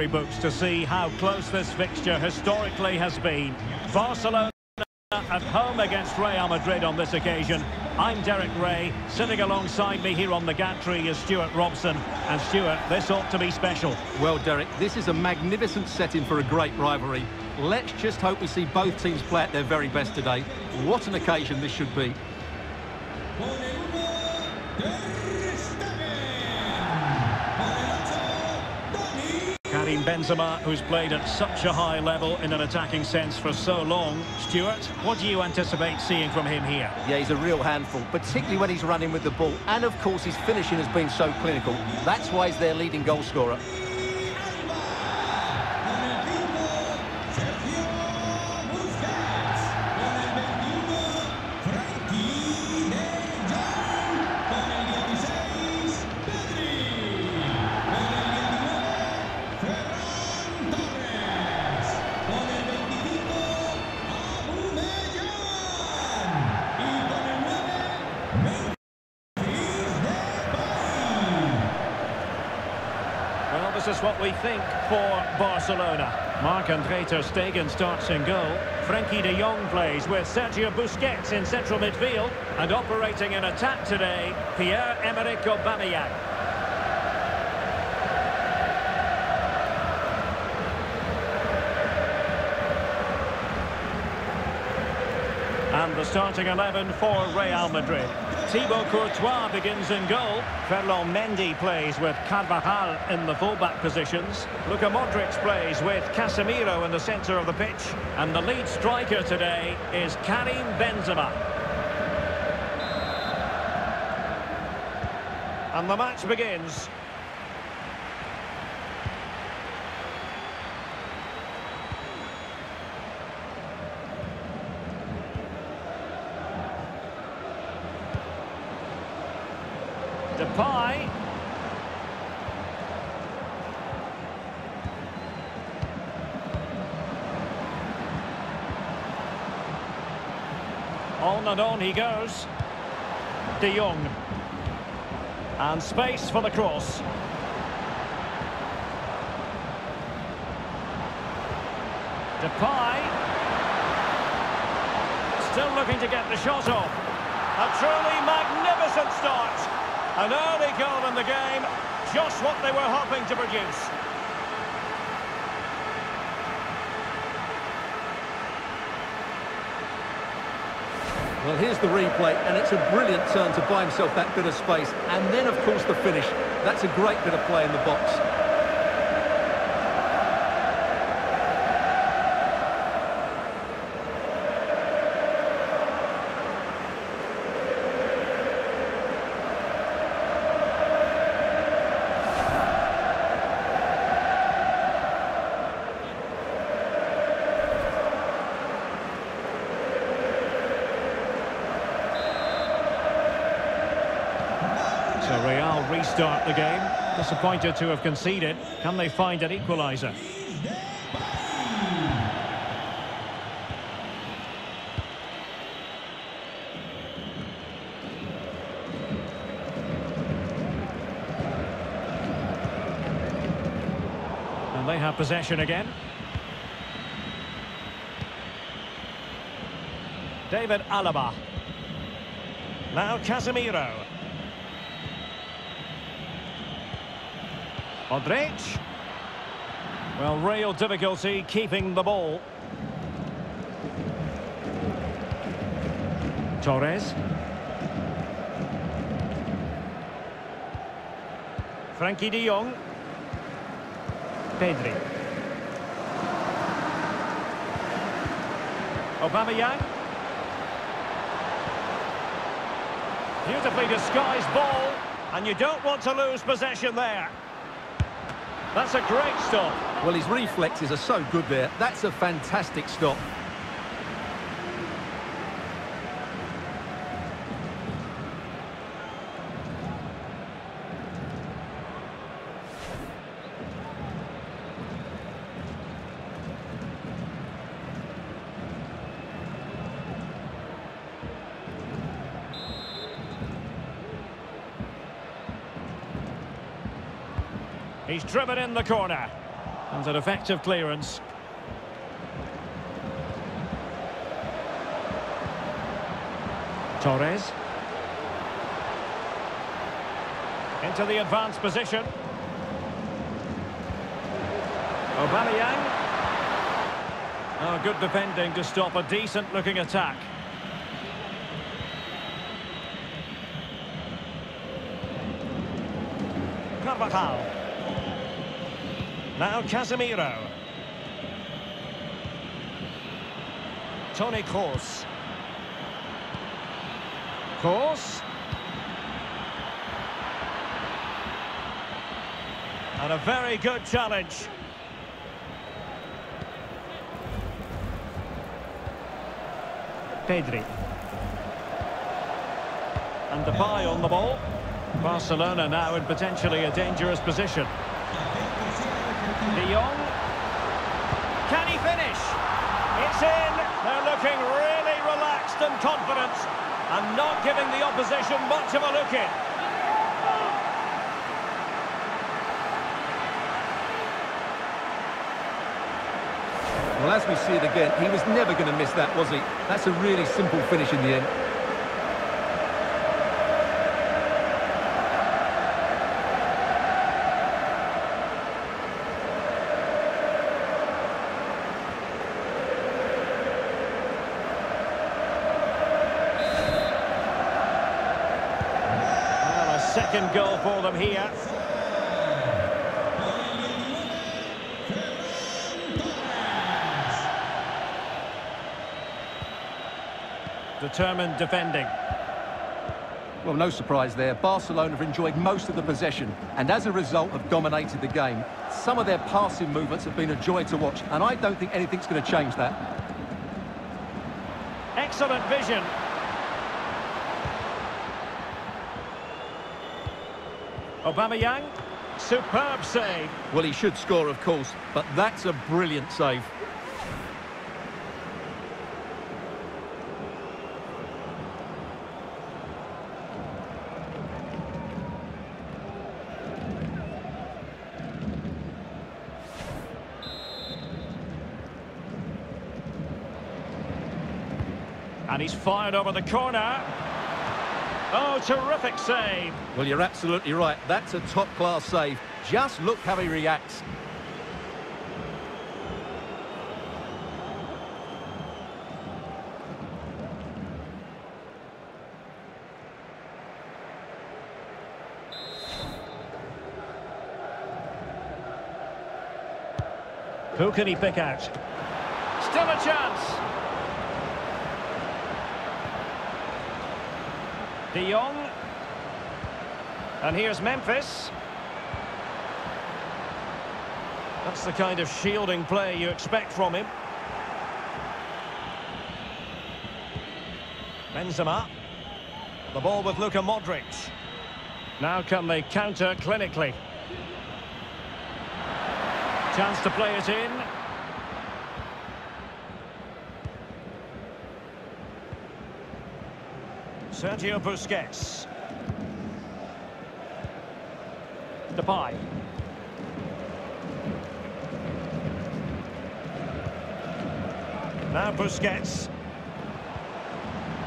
history books to see how close this fixture historically has been. Barcelona at home against Real Madrid on this occasion. I'm Derek Ray. Sitting alongside me here on the gantry is Stuart Robson. And Stuart, this ought to be special. Well, Derek, this is a magnificent setting for a great rivalry. Let's just hope we see both teams play at their very best today. What an occasion this should be. Karim Benzema, who's played at such a high level in an attacking sense for so long. Stuart, what do you anticipate seeing from him here? Yeah, he's a real handful, particularly when he's running with the ball. And, of course, his finishing has been so clinical. That's why he's their leading goal we think for Barcelona. Marc-Andre Ter Stegen starts in goal. Frenkie de Jong plays with Sergio Busquets in central midfield. And operating in attack today, Pierre-Emerick Aubameyang. And the starting 11 for Real Madrid. Thibaut Courtois begins in goal. Ferland Mendy plays with Carvajal in the fullback positions. Luka Modric plays with Casemiro in the centre of the pitch. And the lead striker today is Karim Benzema. And the match begins. Depay. On and on he goes. De Jong. And space for the cross. Depay. Still looking to get the shot off. A truly magnificent start. An early goal in the game, just what they were hoping to produce. Well, here's the replay, and it's a brilliant turn to buy himself that bit of space. And then, of course, the finish. That's a great bit of play in the box. So Real restart the game. Disappointed to have conceded. Can they find an equaliser? And they have possession again. David Alaba. Now Casemiro. Modric. Well, real difficulty keeping the ball. Torres. Frenkie de Jong. Pedri. Aubameyang. Beautifully disguised ball, and you don't want to lose possession there. That's a great stop. Well, his reflexes are so good there. That's a fantastic stop. He's driven in the corner. And an effective clearance. Torres. Into the advanced position. Aubameyang. Oh, good defending to stop a decent-looking attack. Carvajal. Now Casemiro. Toni Kroos. Kroos. And a very good challenge. Pedri. And Depay on the ball. Barcelona now in potentially a dangerous position. De Jong. Can he finish? It's in. They're looking really relaxed and confident and not giving the opposition much of a look in. Well, as we see it again, he was never going to miss that, was he? That's a really simple finish in the end. Well, a second goal for them here. Determined defending. Well, no surprise there. Barcelona have enjoyed most of the possession and as a result have dominated the game. Some of their passing movements have been a joy to watch and I don't think anything's going to change that. Excellent vision. Aubameyang, superb save. Well, he should score, of course, but that's a brilliant save. And he's fired over the corner. Oh, terrific save. Well, you're absolutely right. That's a top-class save. Just look how he reacts. Who can he pick out? Still a chance. De Jong. And here's Memphis. That's the kind of shielding play you expect from him. Benzema. The ball with Luka Modric. Now can they counter clinically? Chance to play it in. Sergio Busquets. Depay. Now Busquets.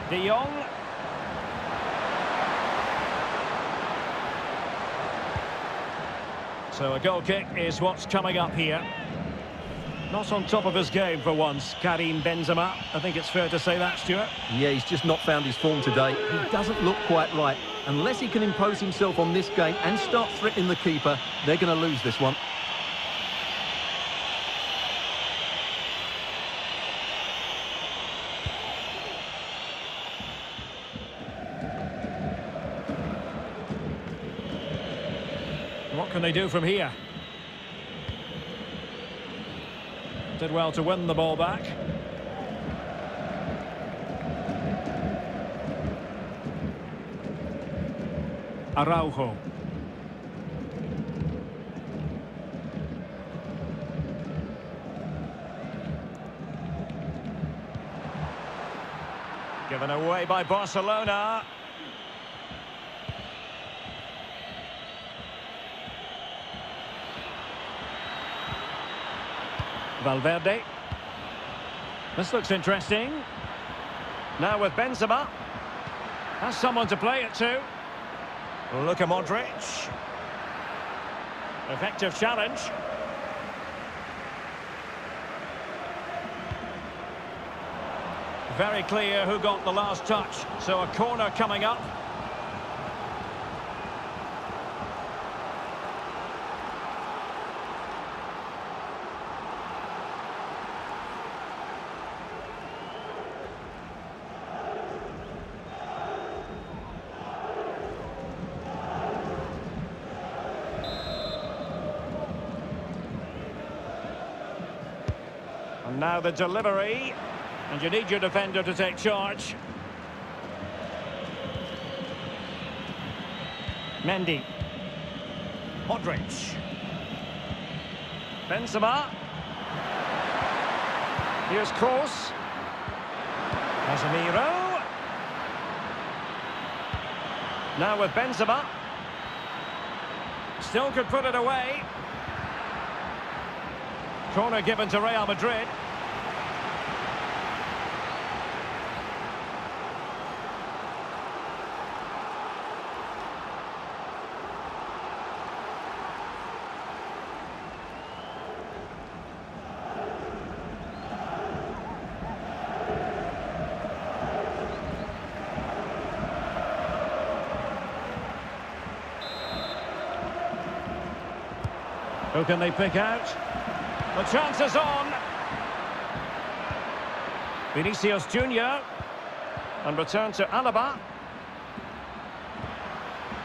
De Jong. So a goal kick is what's coming up here. Not on top of his game for once, Karim Benzema. I think it's fair to say that, Stuart. Yeah, he's just not found his form today. He doesn't look quite right. Unless he can impose himself on this game and start threatening the keeper, they're going to lose this one. What can they do from here? Did well to win the ball back. Araujo. Given away by Barcelona. Valverde. This looks interesting. Now with Benzema. Has someone to play it to. Luka Modric. Effective challenge. Very clear who got the last touch. So a corner coming up. The delivery. And you need your defender to take charge. Mendy. Modric. Benzema. Here's Kroos. Casemiro. Now with Benzema. Still could put it away. Corner given to Real Madrid. Who can they pick out? The chance is on. Vinicius Junior. And return to Alaba.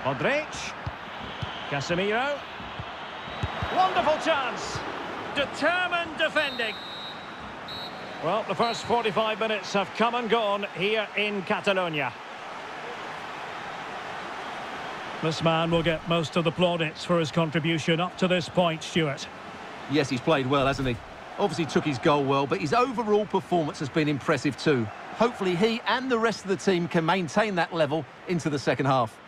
Modric. Casemiro. Wonderful chance. Determined defending. Well, the first 45 minutes have come and gone here in Catalonia. This man will get most of the plaudits for his contribution up to this point, Stuart. Yes, he's played well, hasn't he? Obviously took his goal well, but his overall performance has been impressive too. Hopefully he and the rest of the team can maintain that level into the second half.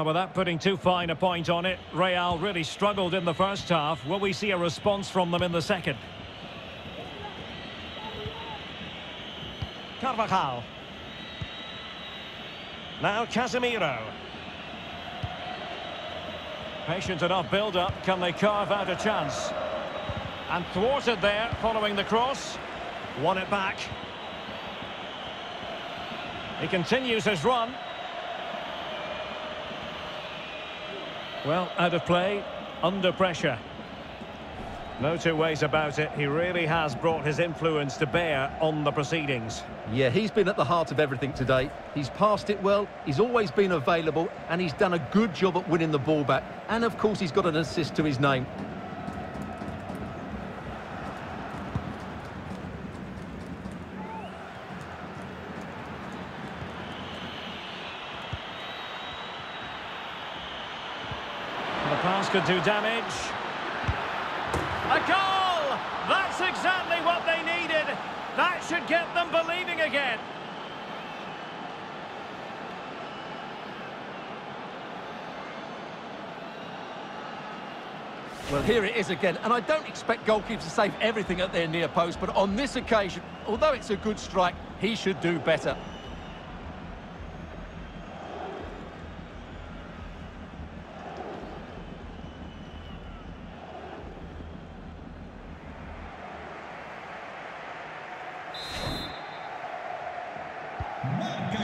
Well, without putting too fine a point on it, Real really struggled in the first half. Will we see a response from them in the second? Carvajal. Now Casemiro. Patient enough build-up. Can they carve out a chance? And thwarted there following the cross. Won it back. He continues his run. Well, out of play, under pressure. No two ways about it. He really has brought his influence to bear on the proceedings. Yeah, he's been at the heart of everything today. He's passed it well, he's always been available, and he's done a good job at winning the ball back. And, of course, he's got an assist to his name. Could do damage. A goal! That's exactly what they needed. That should get them believing again. Well, here it is again, and I don't expect goalkeepers to save everything at their near post, but on this occasion, although it's a good strike, he should do better.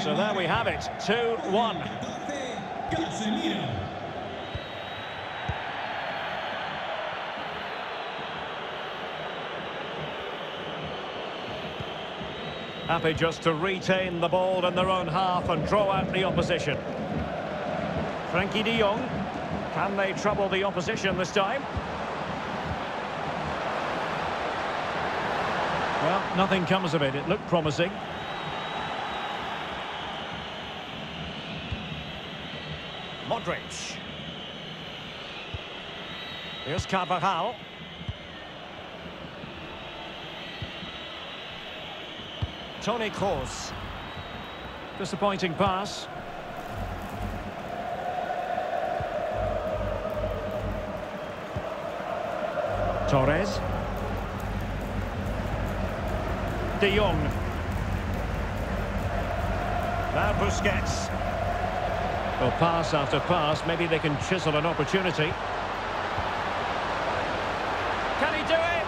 So there we have it, 2-1. Happy just to retain the ball in their own half and draw out the opposition. Frenkie de Jong. Can they trouble the opposition this time? Well, nothing comes of it. It looked promising. Modric. Here's Carvajal. Toni Kroos. Disappointing pass. Torres. De Jong. Now Busquets. Well, pass after pass, maybe they can chisel an opportunity. Can he do it?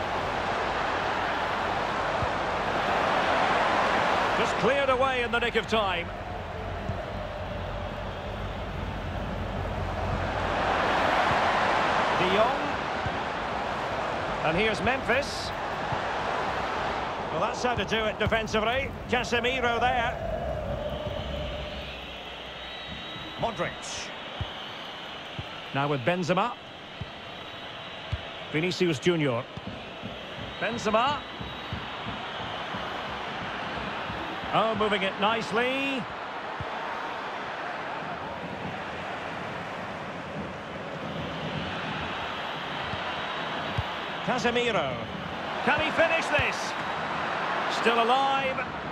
Just cleared away in the nick of time. De Jong. And here's Memphis. Well, that's how to do it defensively. Casemiro there. Modric. Now with Benzema. Vinicius Junior. Benzema. Oh, moving it nicely. Casemiro. Can he finish this? Still alive.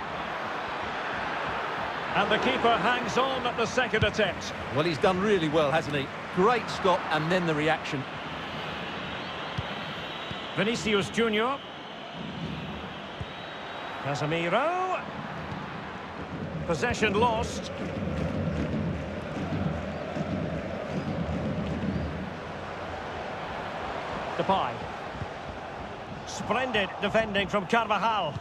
And the keeper hangs on at the second attempt. Well, he's done really well, hasn't he? Great stop and then the reaction. Vinicius Junior. Casemiro. Possession lost. Depay. Splendid defending from Carvajal.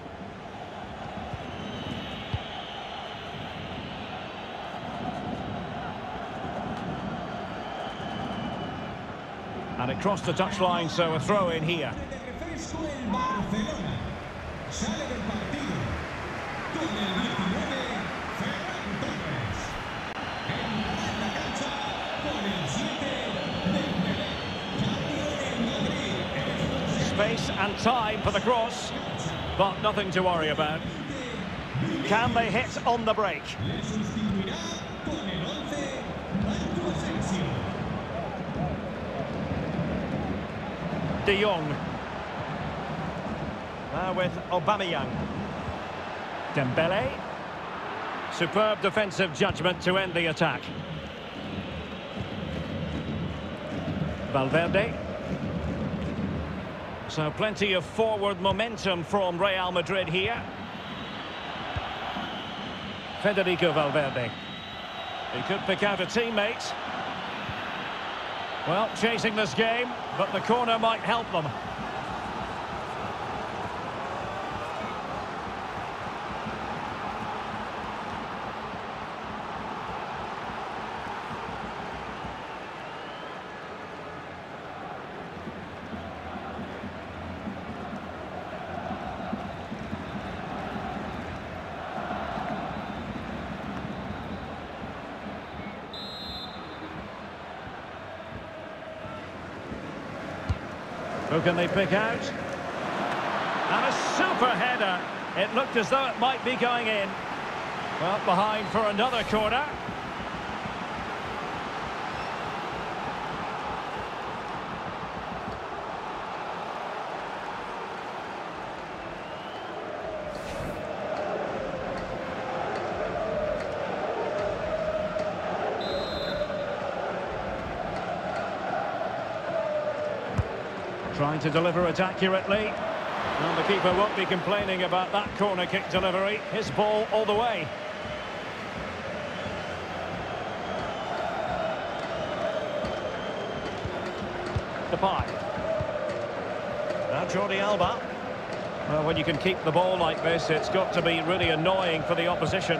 And it crossed the touchline, so a throw in here. Sale del partido con el 19, Ferran Torres. Entra en la cancha con el 7, Dembélé. Cambio en Madrid. Space and time for the cross, but nothing to worry about. Can they hit on the break? De Jong. Now with Aubameyang. Dembele. Superb defensive judgment to end the attack. Valverde. So plenty of forward momentum from Real Madrid here. Federico Valverde. He could pick out a teammate. Well, chasing this game, but the corner might help them. Can they pick out? And a super header. It looked as though it might be going in. Well, behind for another corner. Trying to deliver it accurately. And the keeper won't be complaining about that corner kick delivery. His ball all the way. Depay. Now Jordi Alba. Well, when you can keep the ball like this, it's got to be really annoying for the opposition.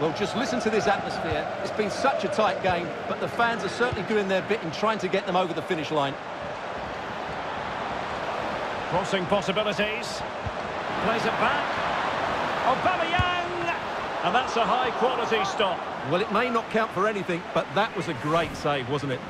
Well, just listen to this atmosphere. It's been such a tight game, but the fans are certainly doing their bit in trying to get them over the finish line. Crossing possibilities. Plays it back. Aubameyang! And that's a high-quality stop. Well, it may not count for anything, but that was a great save, wasn't it?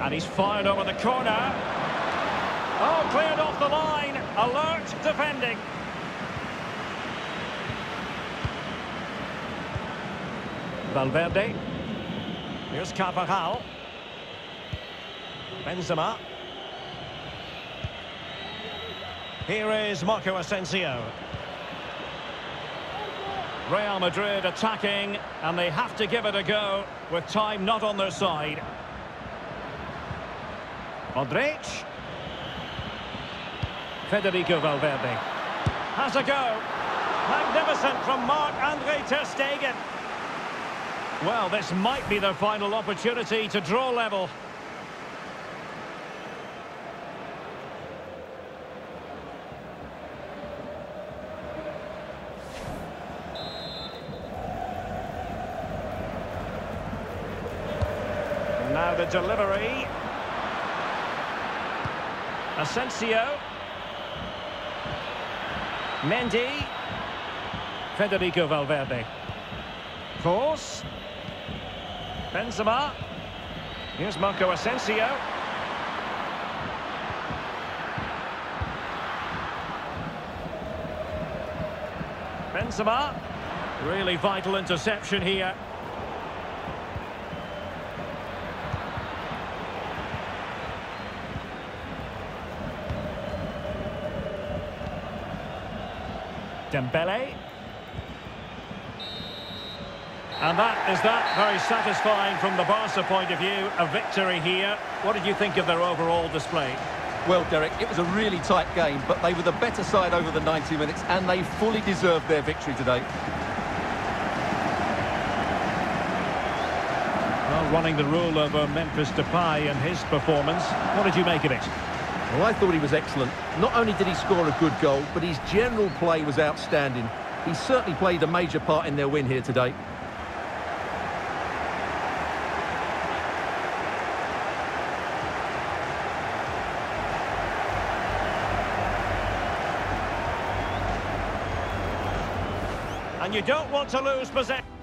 And he's fired over the corner. Oh, cleared off the line. Alert defending. Valverde. Here's Carvajal. Benzema. Here is Marco Asensio. Real Madrid attacking, and they have to give it a go with time not on their side. Modric. Federico Valverde. Has a go. Magnificent from Marc-Andre Ter Stegen. Well, this might be their final opportunity to draw level. Now the delivery. Asensio. Mendy. Federico Valverde. Kroos. Benzema. Here's Marco Asensio. Benzema. Really vital interception here. Dembele. And that is that very satisfying from the Barca point of view. A victory here. What did you think of their overall display? Well, Derek, it was a really tight game, but they were the better side over the 90 minutes, and they fully deserved their victory today. Well, running the rule over Memphis Depay and his performance. What did you make of it? Well, I thought he was excellent. Not only did he score a good goal, but his general play was outstanding. He certainly played a major part in their win here today. And you don't want to lose possession.